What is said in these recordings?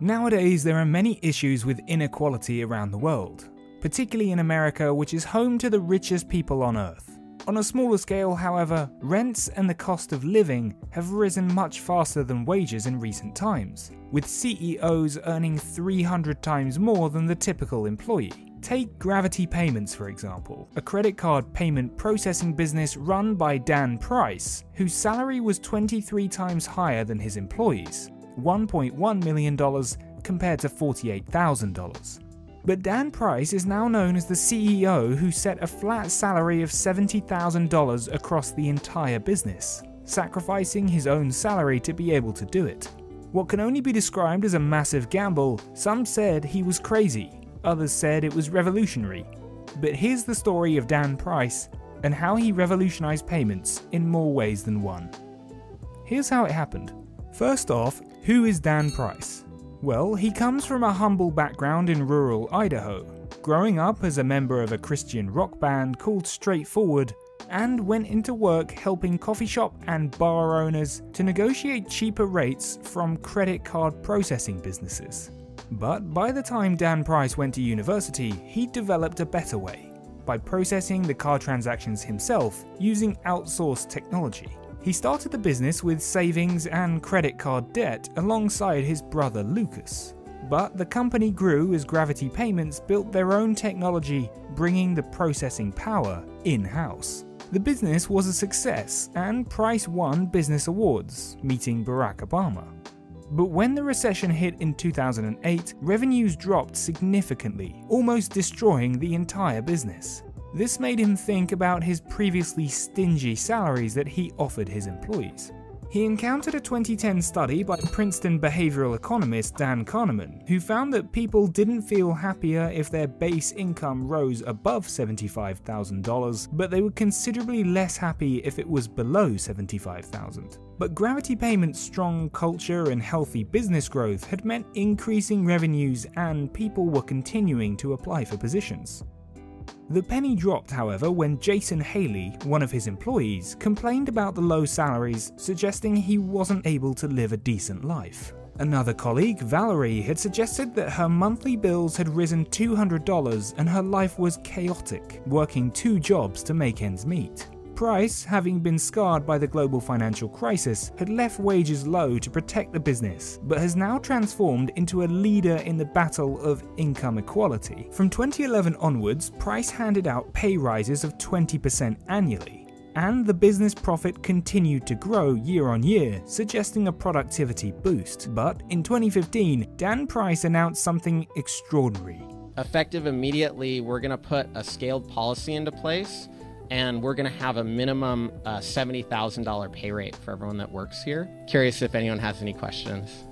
Nowadays, there are many issues with inequality around the world, particularly in America, which is home to the richest people on earth. On a smaller scale, however, rents and the cost of living have risen much faster than wages in recent times, with CEOs earning 300 times more than the typical employee. Take Gravity Payments, for example, a credit card payment processing business run by Dan Price, whose salary was 23 times higher than his employees $1.1 million compared to $48,000. But Dan Price is now known as the CEO who set a flat salary of $70,000 across the entire business, sacrificing his own salary to be able to do it. What can only be described as a massive gamble, some said he was crazy, others said it was revolutionary. But here's the story of Dan Price and how he revolutionized payments in more ways than one. Here's how it happened. First off, who is Dan Price? Well, he comes from a humble background in rural Idaho, growing up as a member of a Christian rock band called Straightforward, and went into work helping coffee shop and bar owners to negotiate cheaper rates from credit card processing businesses. But by the time Dan Price went to university, he developed a better way by processing the card transactions himself using outsourced technology. He started the business with savings and credit card debt alongside his brother Lucas. But the company grew as Gravity Payments built their own technology, bringing the processing power in house. The business was a success, and Price won business awards, meeting Barack Obama. But when the recession hit in 2008, revenues dropped significantly, almost destroying the entire business. This made him think about his previously stingy salaries that he offered his employees. He encountered a 2010 study by Princeton behavioral economist Dan Kahneman, who found that people didn't feel happier if their base income rose above $75,000, but they were considerably less happy if it was below $75,000. But Gravity Payment's strong culture and healthy business growth had meant increasing revenues and people were continuing to apply for positions. The penny dropped, however, when Jason Haley, one of his employees, complained about the low salaries, suggesting he wasn't able to live a decent life. Another colleague, Valerie, had suggested that her monthly bills had risen $200 and her life was chaotic, working two jobs to make ends meet. Price, having been scarred by the global financial crisis, had left wages low to protect the business, but has now transformed into a leader in the battle of income equality. From 2011 onwards, Price handed out pay rises of 20% annually, and the business profit continued to grow year on year, suggesting a productivity boost. But in 2015, Dan Price announced something extraordinary. Effective immediately, we're going to put a scaled policy into place and we're going to have a minimum uh, $70,000 pay rate for everyone that works here. Curious if anyone has any questions.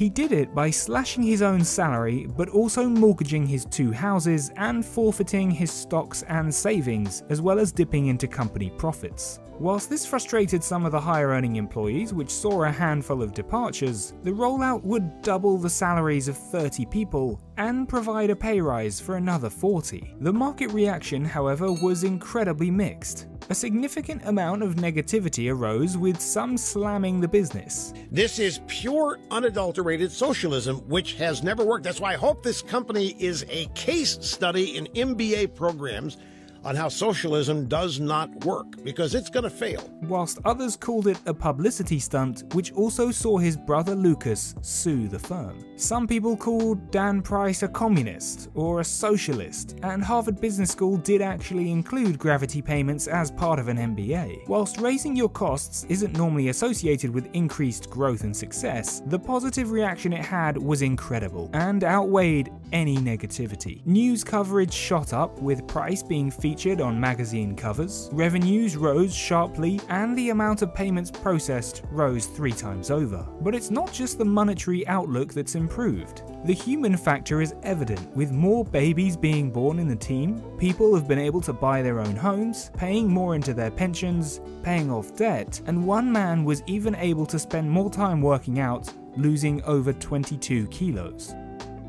He did it by slashing his own salary, but also mortgaging his two houses and forfeiting his stocks and savings, as well as dipping into company profits. Whilst this frustrated some of the higher earning employees, which saw a handful of departures, the rollout would double the salaries of 30 people and provide a pay rise for another 40. The market reaction, however, was incredibly mixed. A significant amount of negativity arose, with some slamming the business. This is pure, unadulterated socialism, which has never worked. That's why I hope this company is a case study in MBA programs on how socialism does not work because it's going to fail. Whilst others called it a publicity stunt, which also saw his brother Lucas sue the firm. Some people called Dan Price a communist or a socialist, and Harvard Business School did actually include gravity payments as part of an MBA. Whilst raising your costs isn't normally associated with increased growth and success, the positive reaction it had was incredible and outweighed any negativity. News coverage shot up with Price being featured featured on magazine covers, revenues rose sharply, and the amount of payments processed rose three times over. But it's not just the monetary outlook that's improved. The human factor is evident, with more babies being born in the team, people have been able to buy their own homes, paying more into their pensions, paying off debt, and one man was even able to spend more time working out, losing over 22 kilos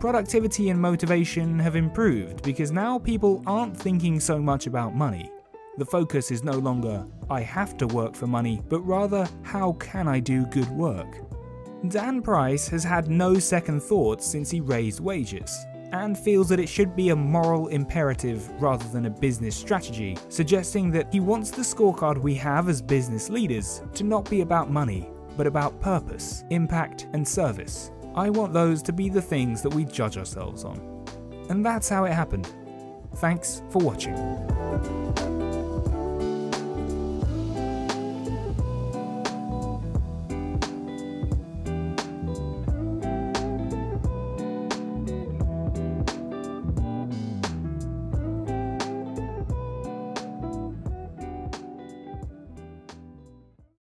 productivity and motivation have improved because now people aren't thinking so much about money. The focus is no longer, I have to work for money, but rather, how can I do good work? Dan Price has had no second thoughts since he raised wages, and feels that it should be a moral imperative rather than a business strategy, suggesting that he wants the scorecard we have as business leaders to not be about money, but about purpose, impact, and service. I want those to be the things that we judge ourselves on. And that's how it happened. Thanks for watching.